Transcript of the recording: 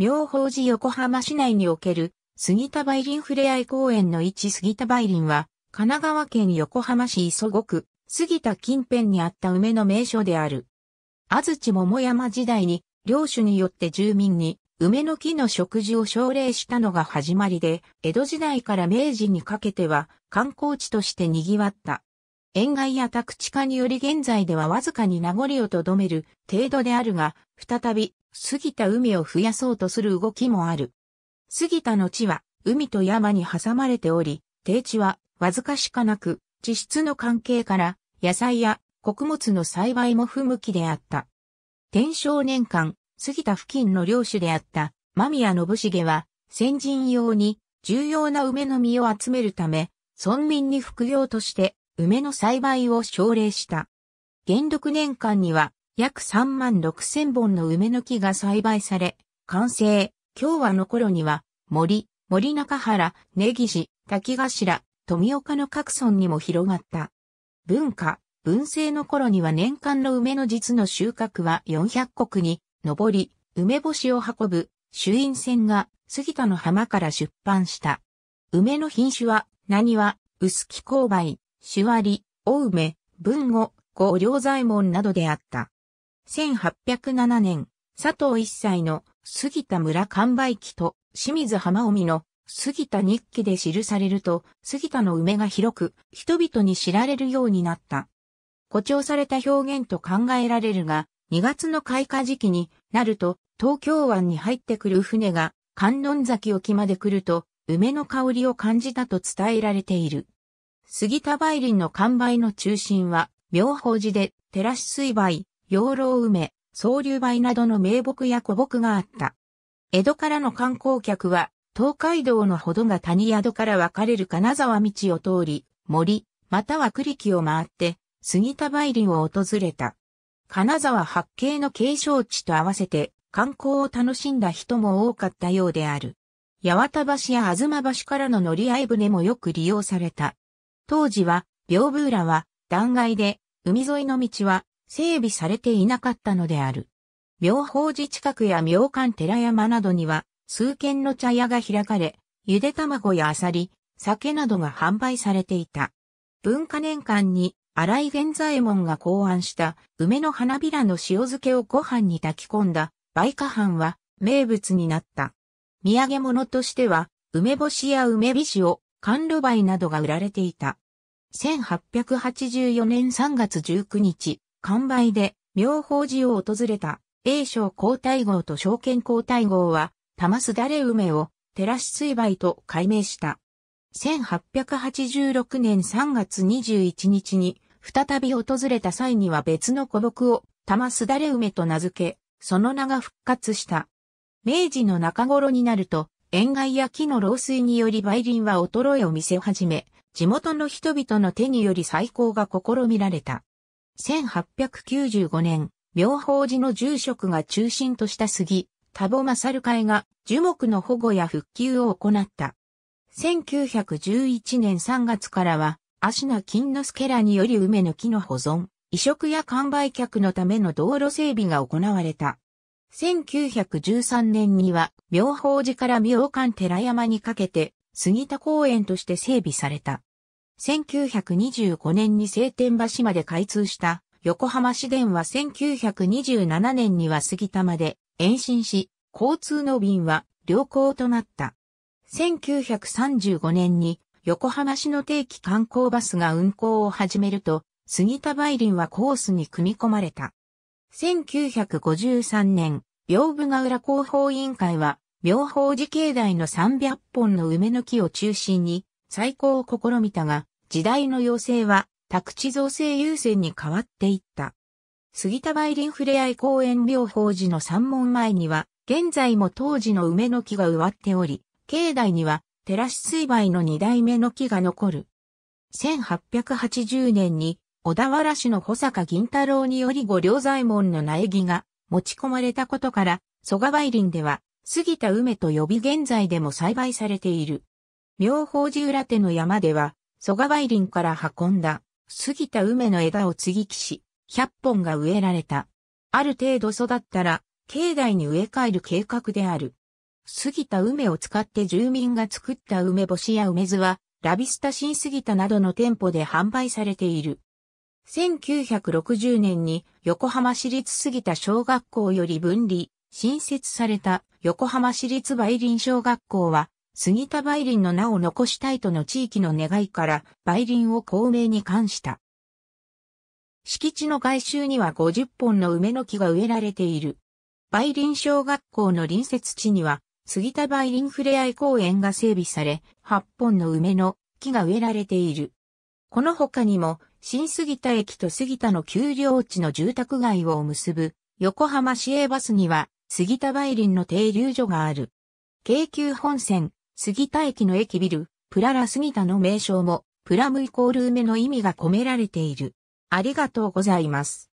妙法寺横浜市内における杉田梅林ふれあい公園の一杉田梅林は、神奈川県横浜市磯子区、杉田近辺にあった梅の名所である。安土桃山時代に、領主によって住民に梅の木の食事を奨励したのが始まりで、江戸時代から明治にかけては観光地として賑わった。塩害や宅地化により現在ではわずかに名残をとどめる程度であるが、再び過ぎた海を増やそうとする動きもある。過ぎたの地は海と山に挟まれており、低地はわずかしかなく、地質の関係から野菜や穀物の栽培も不向きであった。天正年間、過ぎた付近の領主であった間宮信重は先人用に重要な梅の実を集めるため、村民に副業として梅の栽培を奨励した。元禄年間には約3万6千本の梅の木が栽培され、完成、今日はの頃には森、森中原、根岸、滝頭、富岡の各村にも広がった。文化、文政の頃には年間の梅の実の収穫は400石に上り、梅干しを運ぶ、朱印船が、杉田の浜から出版した。梅の品種は、何は、薄木勾配、手割り、大梅、文語、五両左衛門などであった。1807年、佐藤一歳の杉田村完売記と清水浜臣の杉田日記で記されると、杉田の梅が広く人々に知られるようになった。誇張された表現と考えられるが、2月の開花時期になると、東京湾に入ってくる船が観音崎沖まで来ると、梅の香りを感じたと伝えられている。杉田梅林の完売の中心は、妙法寺で、寺師水梅、養老梅、総流梅などの名木や古木があった。江戸からの観光客は、東海道のほどが谷宿から分かれる金沢道を通り、森、または栗木を回って、杉田梅林を訪れた。金沢八景の景勝地と合わせて観光を楽しんだ人も多かったようである。八幡橋や東橋からの乗り合い船もよく利用された。当時は、屏風浦は断崖で、海沿いの道は整備されていなかったのである。妙法寺近くや妙観寺山などには、数軒の茶屋が開かれ、ゆで卵やアサリ、酒などが販売されていた。文化年間に荒井源左衛門が考案した梅の花びらの塩漬けをご飯に炊き込んだ梅花飯は名物になった。土産物としては梅干しや梅びしを甘露梅などが売られていた。1884年3月19日、完売で妙法寺を訪れた栄章皇太后と証券皇太后は玉すだれ梅を照らし水梅と改名した。1886年3月21日に再び訪れた際には別の古木を玉すだれ梅と名付け、その名が復活した。明治の中頃になると、塩害や木の漏水により梅林は衰えを見せ始め、地元の人々の手により再興が試みられた。1895年、妙法寺の住職が中心とした杉、田保正会が樹木の保護や復旧を行った。1911年3月からは、足名金之助らにより梅の木の保存、移植や完売客のための道路整備が行われた。1913年には、妙法寺から妙観寺山にかけて、杉田公園として整備された。1925年に晴天橋まで開通した横浜市電は1927年には杉田まで延伸し、交通の便は良好となった。1935年に横浜市の定期観光バスが運行を始めると、杉田梅林はコースに組み込まれた。1953年、屏風ヶ浦広報委員会は、妙法寺境内の300本の梅の木を中心に、再興を試みたが、時代の要請は、宅地造成優先に変わっていった。杉田梅林ふれあい公園妙法寺の山門前には、現在も当時の梅の木が植わっており、境内には寺師水梅の二代目の木が残る。1880年に小田原市の保坂銀太郎により五両左衛門の苗木が持ち込まれたことから、蘇我梅林では杉田梅と呼び現在でも栽培されている。妙法寺裏手の山では、蘇我梅林から運んだ杉田梅の枝を継ぎ木し、100本が植えられた。ある程度育ったら、境内に植え替える計画である。杉田梅を使って住民が作った梅干しや梅酢は、ラビスタ新杉田などの店舗で販売されている。1960年に横浜市立杉田小学校より分離、新設された横浜市立梅林小学校は、杉田梅林の名を残したいとの地域の願いから梅林を公明に関した。敷地の外周には50本の梅の木が植えられている。梅林小学校の隣接地には杉田梅林ふれあい公園が整備され、8本の梅の木が植えられている。この他にも、新杉田駅と杉田の丘陵地の住宅街を結ぶ、横浜市営バスには、杉田梅林の停留所がある。京急本線、杉田駅の駅ビル、プララ杉田の名称も、プラムイコール梅の意味が込められている。ありがとうございます。